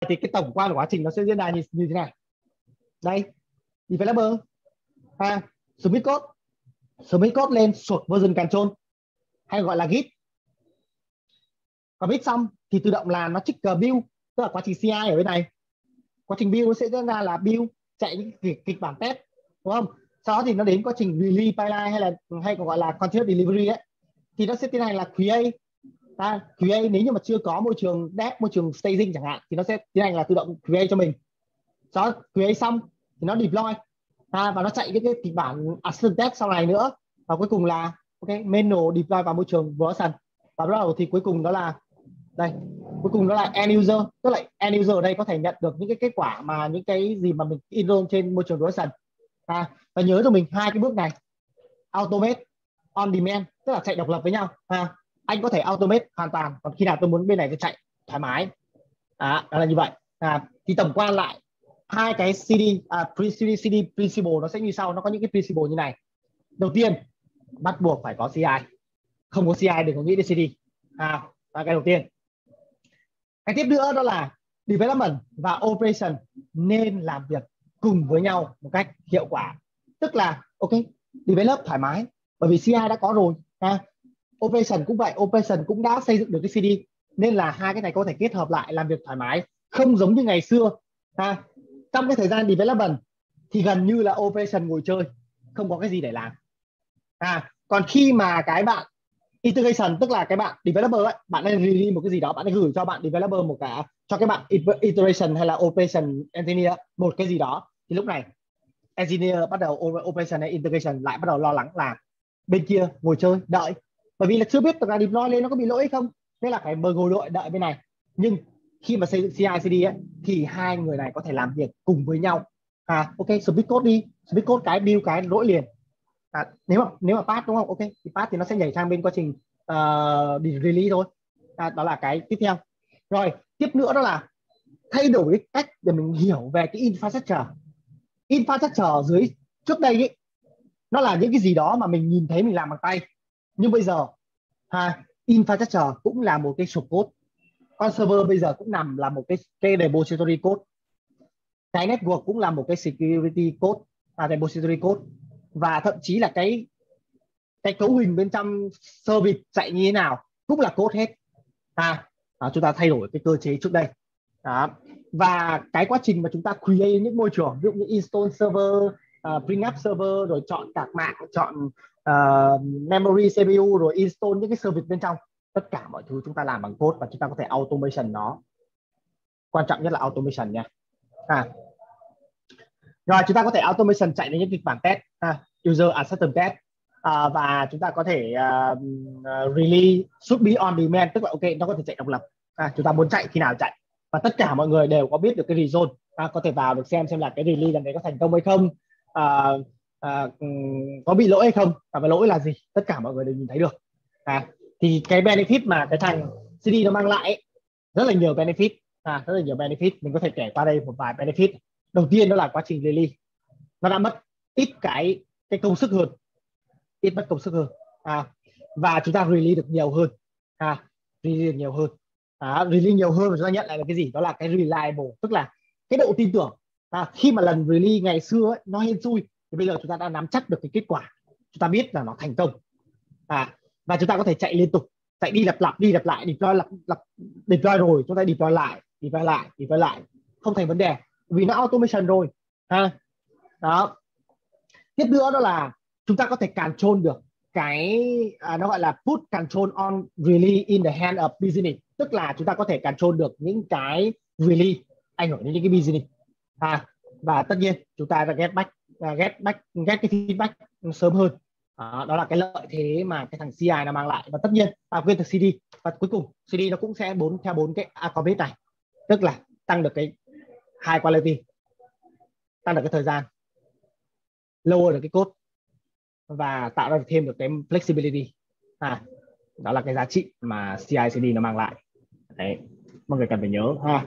thì cái tổng quan của quá trình nó sẽ diễn ra như, như thế này. Đây developer ha submit code. Submit code lên source version control hay gọi là git. Commit xong thì tự động là nó trigger build tức là quá trình CI ở bên này. Quá trình build nó sẽ diễn ra là build chạy những kịch, kịch bản test đúng không? Sau đó thì nó đến quá trình release pipeline hay là hay còn gọi là continuous delivery ấy. Thì nó sẽ tiến hành là create ta create nếu như mà chưa có môi trường dev môi trường staging chẳng hạn thì nó sẽ tiến hành là tự động create cho mình. Sau đó create xong thì nó deploy. À, và nó chạy những cái kịch bản async test sau này nữa. Và cuối cùng là ok manual deploy vào môi trường production và bắt đầu thì cuối cùng đó là đây cuối cùng đó là end user. Tức là end user ở đây có thể nhận được những cái kết quả mà những cái gì mà mình enroll trên môi trường production à, và nhớ cho mình hai cái bước này. Automate on demand tức là chạy độc lập với nhau. À, anh có thể automate hoàn toàn còn khi nào tôi muốn bên này tôi chạy thoải mái. À, đó là như vậy. À, thì tổng quan lại hai cái CD à, CD, CD principle nó sẽ như sau nó có những cái principle như này. Đầu tiên bắt buộc phải có CI không có CI đừng có nghĩ đến CD à, là cái đầu tiên. Cái tiếp nữa đó là development và operation nên làm việc cùng với nhau một cách hiệu quả. Tức là ok develop thoải mái bởi vì CI đã có rồi ha operation cũng vậy operation cũng đã xây dựng được cái CD nên là hai cái này có thể kết hợp lại làm việc thoải mái không giống như ngày xưa. Ha. trong cái thời gian development thì gần như là operation ngồi chơi không có cái gì để làm. À còn khi mà cái bạn integration tức là cái bạn developer ấy, bạn đang release một cái gì đó bạn đang gửi cho bạn developer một cả cho cái bạn iteration hay là operation engineer một cái gì đó thì lúc này engineer bắt đầu operation hay integration lại bắt đầu lo lắng là bên kia ngồi chơi đợi bởi vì là chưa biết là deploy lên nó có bị lỗi hay không. Nên là phải mời ngồi đội đợi bên này. Nhưng khi mà xây dựng CI/CD ấy, thì hai người này có thể làm việc cùng với nhau. À ok submit code đi. Submit code cái build cái lỗi liền. À, nếu mà nếu mà pass đúng không? Ok thì pass thì nó sẽ nhảy sang bên quá trình uh, release thôi. À, đó là cái tiếp theo. Rồi tiếp nữa đó là thay đổi cái cách để mình hiểu về cái infrastructure. Infrastructure dưới trước đây ấy, nó là những cái gì đó mà mình nhìn thấy mình làm bằng tay nhưng bây giờ ha infrastructure cũng là một cái sụp code. Con server bây giờ cũng nằm là một cái cái repository code. Cái network cũng là một cái security code à repository code. Và thậm chí là cái cái cấu hình bên trong service chạy như thế nào cũng là code hết. À, à chúng ta thay đổi cái cơ chế trước đây. Đó. và cái quá trình mà chúng ta create những môi trường ví dụ như install server À, uh, bring up server rồi chọn các mạng chọn uh, memory CPU rồi install những cái service bên trong. Tất cả mọi thứ chúng ta làm bằng code và chúng ta có thể automation nó. Quan trọng nhất là automation nha. À. Rồi chúng ta có thể automation chạy đến những kịch bản test à, user acceptance test. À, và chúng ta có thể uh, release should be on demand tức là ok nó có thể chạy độc lập. À, chúng ta muốn chạy khi nào chạy? Và tất cả mọi người đều có biết được cái result. À, có thể vào được xem xem là cái release lần này có thành công hay không à, à, ừ, có bị lỗi hay không? À, và cái lỗi là gì? Tất cả mọi người đều nhìn thấy được. À, thì cái benefit mà cái thằng CD nó mang lại ấy, rất là nhiều benefit. À, rất là nhiều benefit. Mình có thể kể qua đây một vài benefit. Đầu tiên đó là quá trình release nó đã mất ít cái cái công sức hơn. Ít mất công sức hơn. À, và chúng ta release được nhiều hơn. À, release được nhiều hơn. À, release nhiều hơn và chúng ta nhận lại là cái gì? Đó là cái reliable. Tức là cái độ tin tưởng à, khi mà lần release ngày xưa ấy, nó hên xui. Thì bây giờ chúng ta đã nắm chắc được cái kết quả. Chúng ta biết là nó thành công. À, và chúng ta có thể chạy liên tục. Chạy đi lặp lặp đi lặp lại deploy lặp lặp deploy rồi chúng ta deploy lại deploy lại deploy lại. Không thành vấn đề vì nó automation rồi ha. Đó. Tiếp nữa đó là chúng ta có thể control được cái à, nó gọi là put control on really in the hand of business. Tức là chúng ta có thể control được những cái really ảnh hưởng đến những cái business à, và tất nhiên chúng ta sẽ get back à, get back get cái feedback sớm hơn. À, đó là cái lợi thế mà cái thằng CI nó mang lại. Và tất nhiên à, quên từ CD và cuối cùng CD nó cũng sẽ bốn theo bốn cái Accommodate này. Tức là tăng được cái high quality tăng được cái thời gian lower được cái code và tạo ra thêm được cái flexibility. À, đó là cái giá trị mà CI/CD nó mang lại. Đấy mọi người cần phải nhớ. Ha